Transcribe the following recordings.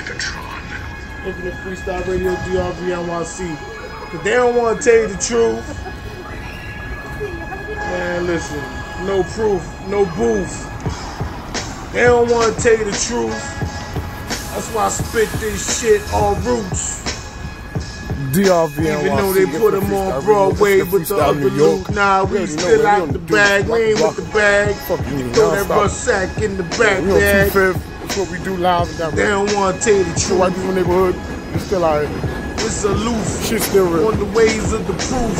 Megatron. Infinite Freestyle Radio, DRV NYC. Because they don't want to tell you the truth. Man, listen. No proof, no booth. They don't want to tell you the truth. That's why I spit this shit on roots. DRV Even though they put them on Broadway with the other loot, nah, we still out the bag. We ain't with the bag. Fuck you, Throw that nonstop. bus sack in the back We bag. T-Fifth. That's what we do live and They direct. don't want to tell you the So white people neighborhood, we still out here. It's aloof. Shit still real. on the ways of the proof.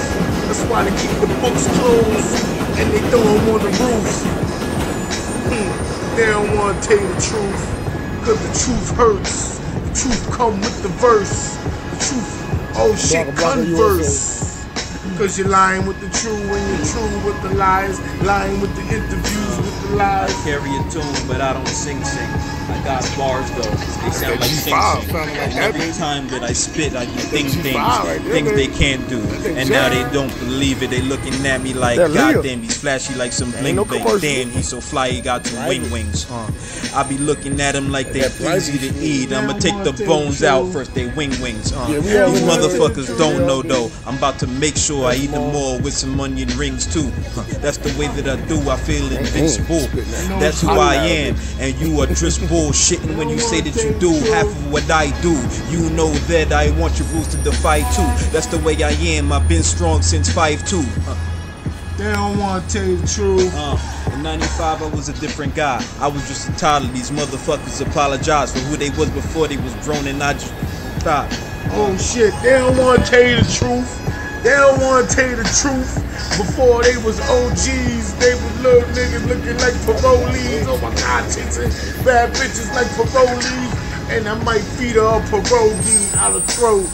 That's why they keep the books closed and they throw them on the roof. Hmm. They don't want to tell you the truth, cause the truth hurts. The truth come with the verse. The truth, oh shit, Blocka, blocka, converse. Cause you're lying with the true and you're true with the lies, lying with the interviews with the lies. carry a tune, but I don't sing sing. I got bars though, they sound like sing G5 sing. sounding like And that, every time that I spit, I do things, G5 things, right there, things baby. they can't do. And now they don't believe it. They looking at me like, That Leo. goddamn, he's flashy like some bling no bling. Damn, he's so fly, he got two wing wings. Huh? I be looking at him like they That private easy to eat. I'ma take the bones out first. They wing wings. Huh? Yeah, these motherfuckers don't know though. I'm about to make sure I eat them all with some onion rings too. Huh, That's the way that I do. I feel invincible. That's who I am. And you are just bullshitting when you say that you do half of what I do. You know that I want your rules to defy too. That's the way I am. I've been strong since 5'2. Uh, They don't want to tell you the truth. uh, in 95, I was a different guy. I was just a toddler. These motherfuckers apologize for who they was before they was grown and I just thought. Oh shit, they don't want to tell you the truth. They don't want to tell you the truth. Before they was OGs, they was little niggas looking like parolees. Oh my god, chasing bad bitches like parolees. And I might feed her a pierogi out of throat.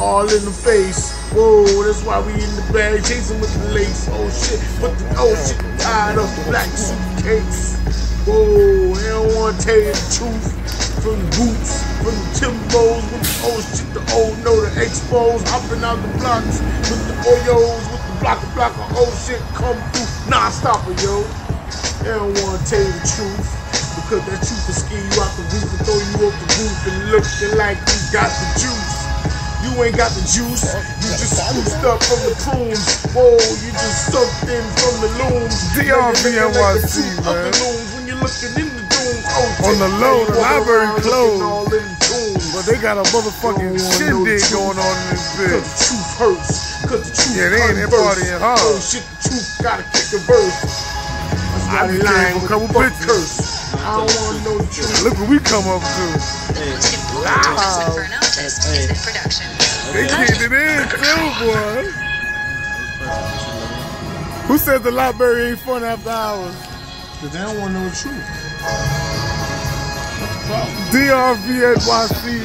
All in the face. Whoa, that's why we in the bag chasing with the lace. Oh shit, with the oh shit tied up black suitcase. Whoa, they don't want to tell you the truth. From the boots, from the Timbos, with the old shit, the old know the expos, hopping out the blocks, with the Oyos, with the blocker blocker, old shit come through, non-stopper, yo. They don't want to tell you the truth, because that truth will scare you out the roof and throw you off the roof and looking like you got the juice. You ain't got the juice, you just scooped up from the prunes. Whoa, you just sucked in from the looms. Nigga looking like the NYC, truth of the man. looms when you're looking in the On the shit, low, you the walk library closed. all in the tombs. But they got a motherfucking Don't wanna know the shindig going on in this Cause bitch. the truth hurts. Cause the truth Yeah, they in there converse. partying hard. Oh shit, the truth gotta kick a verse. I they just lying gave a with couple the bitches. curse. I don't wanna know the truth. Look what we come up to. Hey, Joseph Fernandez Music Production. They kicked it in too, boy. Who said the library ain't fun after hours? Cause they don't wanna know the truth. DRV NYC,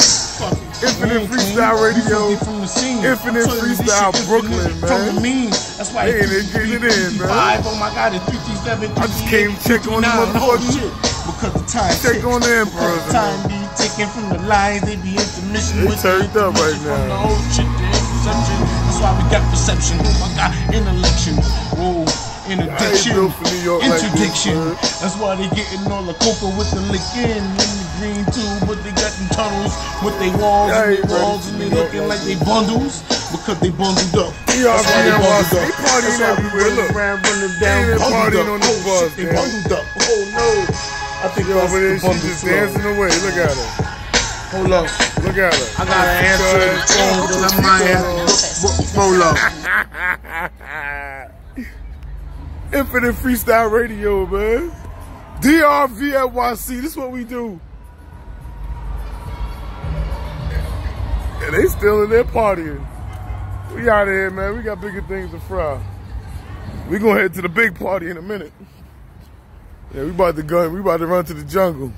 Infinite Freestyle Radio. Infinite Freestyle Brooklyn, man. From the mean. That's why They it's there getting it in, man. 55. Oh my god, it's 57. I just came check on the 59. Oh shit. Because the time Check on the Because emperors, the time be taken from the lines. They be intermission They turned up right now. That's why we got perception. Oh my god, intellection. Whoa. Interdiction, built for New York like interdiction. That's why they getting all the coca with the lick in, in the green too. But they got them tunnels with they walls Yeah, and they walls and they looking like like they bundles because they bundled up. That's why they bundled they up. partying That's why everywhere, look. around, running They down, in there bundled partying up. on the oh, bus, shit, they bundled up. Oh no. I think Yo, over the there, she bundle just dancing away. Look at her. Hold up. Look at her. I gotta answer the phone because I might have to roll up. Infinite Freestyle Radio, man. DRV NYC, this is what we do. And they still in there partying. We out of here, man. We got bigger things to fry. We gonna head to the big party in a minute. Yeah, we about to go. We about to run to the jungle.